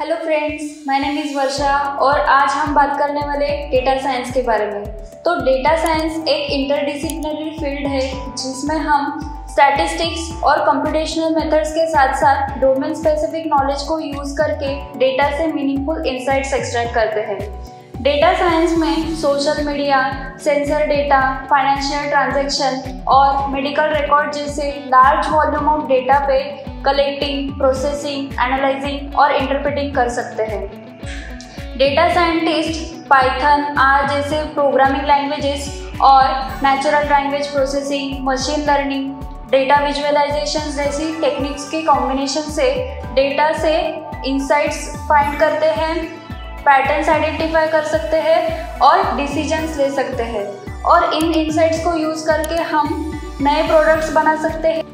Hello friends my name is Varsha और आज हम बात करने वाले डेटा साइंस के बारे में। तो डेटा साइंस एक इंटरडिसिप्लिनरी फ़ील्ड है, जिसमें हम स्टैटिस्टिक्स और कंप्यूटेशनल मेथड्स के साथ साथ डोमेन स्पेसिफिक नॉलेज को यूज़ करके डेटा से मीनिंगफुल इंसाइट्स एक्सट्रैक्ट करते हैं। डेटा साइंस में social media sensor data financial transaction और मेडिकल रिकॉर्ड जैसे लार्ज वॉल्यूम ऑफ़ डेटा पे कलेक्टिंग प्रोसेसिंग एनालाइजिंग और इंटरप्रेटिंग कर सकते हैं। डेटा साइंटिस्ट पाइथन आर जैसे प्रोग्रामिंग लैंग्वेजेस और natural language processing machine learning data visualisation जैसी टेक्निक्स के कॉम्बिनेशन से डेटा से इंसाइट्स फाइंड करते हैं। पैटर्न्स आइडेंटिफाई कर सकते हैं और डिसीजंस ले सकते हैं। और इन इंसाइट्स को यूज़ करके हम नए प्रोडक्ट्स बना सकते हैं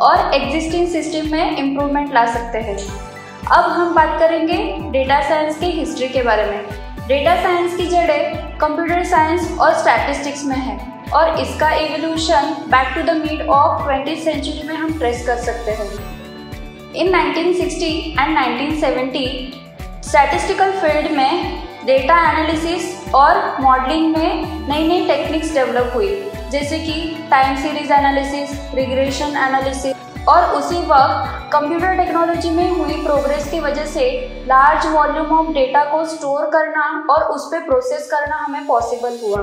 और एग्जिस्टिंग सिस्टम में इम्प्रूवमेंट ला सकते हैं। अब हम बात करेंगे डेटा साइंस की हिस्ट्री के बारे में। डेटा साइंस की जड़ें कंप्यूटर साइंस और स्टैटिस्टिक्स में है और इसका evolution back to the mid of twenty century में हम ट्रेस कर सकते हैं। इन 1960 एंड 1970 स्टैटिस्टिकल फ़ील्ड में डेटा एनालिसिस और मॉडलिंग में नई नई टेक्निक्स डेवलप हुई, जैसे कि time series analysis regression analysis और उसी वक्त कंप्यूटर टेक्नोलॉजी में हुई प्रोग्रेस की वजह से लार्ज वॉल्यूम ऑफ़ डेटा को स्टोर करना और उस पर प्रोसेस करना हमें पॉसिबल हुआ।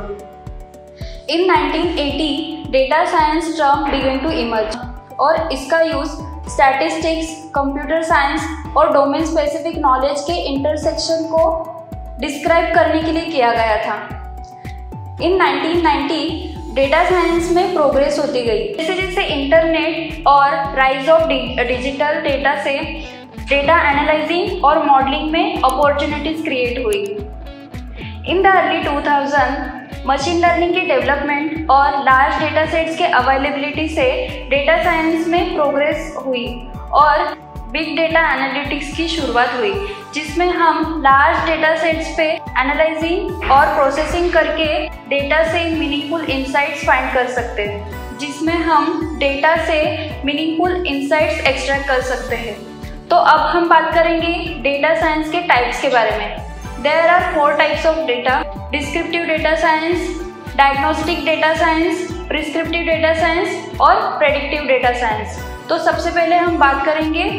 In 1980 data science term begin to emerge और इसका यूज़ स्टैटिस्टिक्स कंप्यूटर साइंस और डोमेन स्पेसिफिक नॉलेज के इंटरसेक्शन को डिस्क्राइब करने के लिए किया गया था। इन 1990 डेटा साइंस में प्रोग्रेस होती गई। जैसे जैसे इंटरनेट और राइज ऑफ़ डिजिटल डेटा से डेटा एनालाइजिंग और मॉडलिंग में अपॉर्चुनिटीज़ क्रिएट हुई। In the early 2000 machine learning की डेवलपमेंट और लार्ज डेटा सेट्स के अवेलेबिलिटी से डेटा साइंस में प्रोग्रेस हुई और बिग डेटा एनालिटिक्स की शुरुआत हुई, जिसमें हम लार्ज डेटा सेट्स पे एनालाइजिंग और प्रोसेसिंग करके डेटा से मीनिंगफुल इंसाइट्स फाइंड कर सकते हैं, जिसमें हम डेटा से मीनिंगफुल इंसाइट्स एक्सट्रैक्ट कर सकते हैं। तो अब हम बात करेंगे डेटा साइंस के टाइप्स के बारे में। There are four types of data descriptive data science diagnostic data science prescriptive data science और प्रेडिक्टिव डेटा साइंस तो सबसे पहले हम बात करेंगे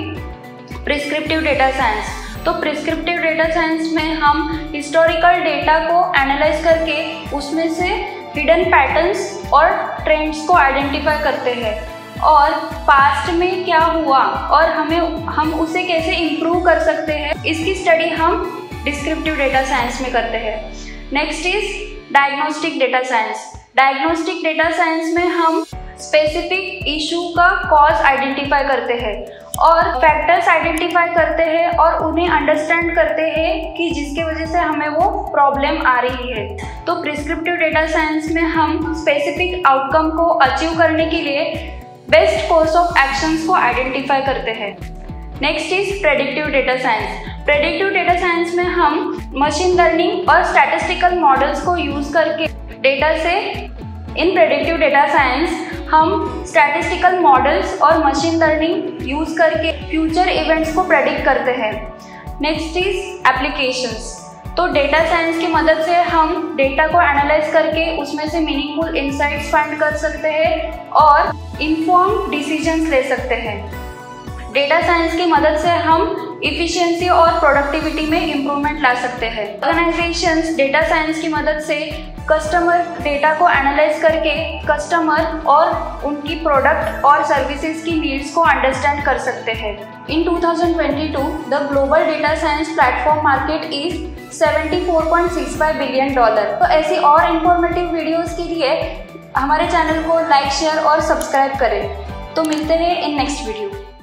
प्रिस्क्रिप्टिव डेटा साइंस तो प्रिस्क्रिप्टिव डेटा साइंस में हम हिस्टोरिकल डेटा को एनालाइज करके उसमें से हिडन पैटर्न्स और ट्रेंड्स को आइडेंटिफाई करते हैं। और पास्ट में क्या हुआ और हमें, हम उसे कैसे इम्प्रूव कर सकते हैं, इसकी स्टडी हम डिस्क्रिप्टिव डेटा साइंस में करते हैं। Next is diagnostic data science diagnostic data science में हम स्पेसिफिक इशू का कॉज आइडेंटिफाई करते हैं और फैक्टर्स आइडेंटिफाई करते हैं और उन्हें अंडरस्टैंड करते हैं कि जिसके वजह से हमें वो प्रॉब्लम आ रही है। तो प्रिस्क्रिप्टिव डेटा साइंस में हम स्पेसिफिक आउटकम को अचीव करने के लिए बेस्ट कोर्स ऑफ़ एक्शंस को आइडेंटिफाई करते हैं। Next is predictive data science predictive data science में हम मशीन लर्निंग और स्टैटिस्टिकल मॉडल्स को यूज़ करके डेटा से इन प्रेडिक्टिव डेटा साइंस हम स्टैटिस्टिकल मॉडल्स और मशीन लर्निंग यूज़ करके फ्यूचर इवेंट्स को प्रेडिक्ट करते हैं। नेक्स्ट इज़ एप्लीकेशंस तो डेटा साइंस की मदद से हम डेटा को एनालाइज करके उसमें से मीनिंगफुल इंसाइट्स फाइंड कर सकते हैं और इन्फॉर्म डिसीजंस ले सकते हैं। डेटा साइंस की मदद से हम इफ़िशियंसी और प्रोडक्टिविटी में इम्प्रूवमेंट ला सकते हैं। ऑर्गेनाइजेशंस डेटा साइंस की मदद से कस्टमर डेटा को एनालाइज करके कस्टमर और उनकी प्रोडक्ट और सर्विसेज़ की नीड्स को अंडरस्टैंड कर सकते हैं। In 2022 the global data science platform market is 74.65 billion dollar तो ऐसी और इंफॉर्मेटिव वीडियोस के लिए हमारे चैनल को लाइक शेयर और सब्सक्राइब करें। तो मिलते हैं इन नेक्स्ट वीडियो